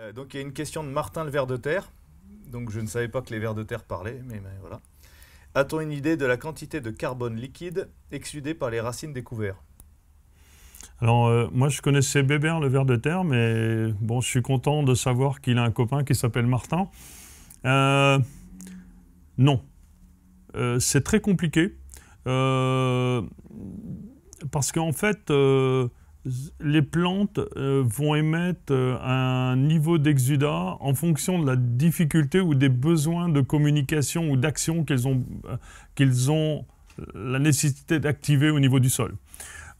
Euh, donc il y a une question de Martin le ver de terre. Donc je ne savais pas que les vers de terre parlaient, mais, voilà. A-t-on une idée de la quantité de carbone liquide exsudée par les racines des couverts? Alors euh, moi je connaissais Bébert le ver de terre, mais bon je suis content de savoir qu'il a un copain qui s'appelle Martin. Euh, non, c'est très compliqué parce qu'en fait les plantes euh, vont émettre euh, un niveau d'exudat en fonction de la difficulté ou des besoins de communication ou d'action qu'elles ont, euh, ont la nécessité d'activer au niveau du sol.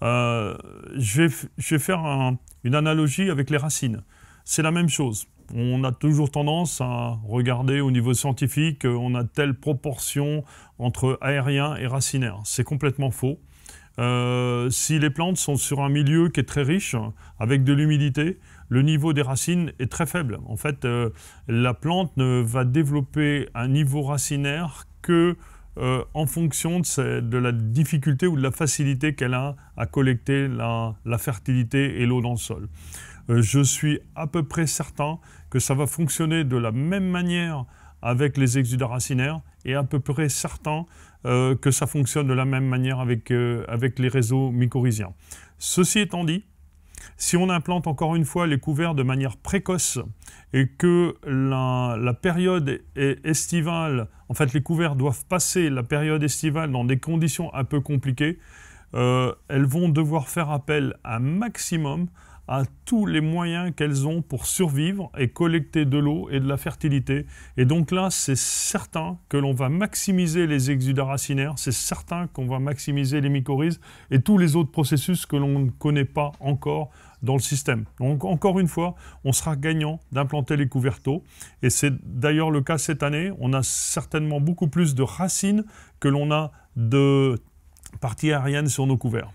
Je, vais, faire un- une analogie avec les racines. C'est la même chose. On a toujours tendance à regarder au niveau scientifique, on a telle proportion entre aérien et racinaire. C'est complètement faux. Euh, si les plantes sont sur un milieu qui est très riche, avec de l'humidité, le niveau des racines est très faible. En fait, euh, la plante ne va développer un niveau racinaire que euh, en fonction de, la difficulté ou de la facilité qu'elle a à collecter la, fertilité et l'eau dans le sol. Je suis à peu près certain que ça va fonctionner de la même manière avec les exudats racinaires et à peu près certain euh, que ça fonctionne de la même manière avec, euh, avec les réseaux mycorhiziens. Ceci étant dit, si on implante encore une fois les couverts de manière précoce et que la, période est estivale, en fait les couverts doivent passer la période estivale dans des conditions un peu compliquées, euh, elles vont devoir faire appel un maximum à tous les moyens qu'elles ont pour survivre et collecter de l'eau et de la fertilité. Et donc là, c'est certain que l'on va maximiser les exudats racinaires, c'est certain qu'on va maximiser les mycorhizes et tous les autres processus que l'on ne connaît pas encore dans le système. Donc encore une fois, on sera gagnant d'implanter les couverteaux. Et c'est d'ailleurs le cas cette année. On a certainement beaucoup plus de racines que l'on a de parties aériennes sur nos couverts.